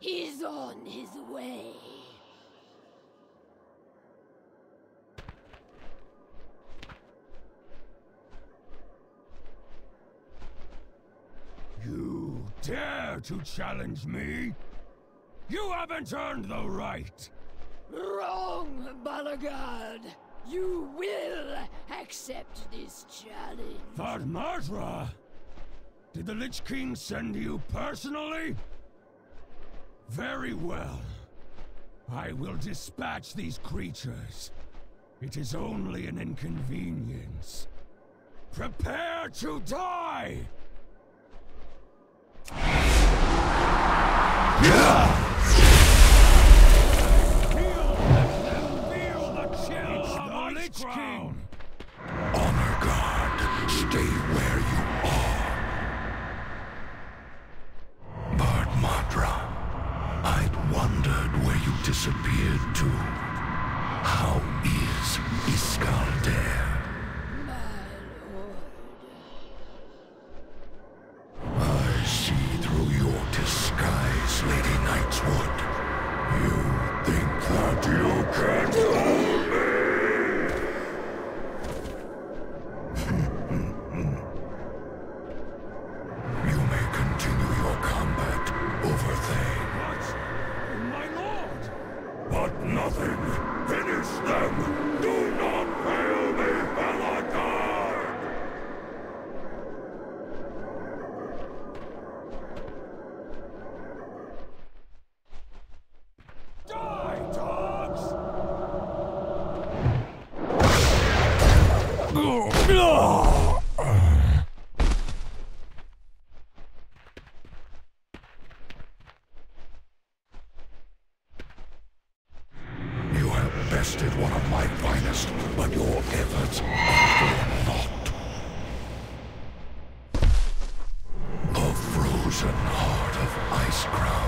He's on his way. You dare to challenge me? You haven't earned the right! Wrong, Balagard. You will accept this challenge. Varmadra! Did the Lich King send you personally? Very well. I will dispatch these creatures. It is only an inconvenience. Prepare to die! Combat over tested one of my finest, but your efforts are not. The frozen heart of Icecrown.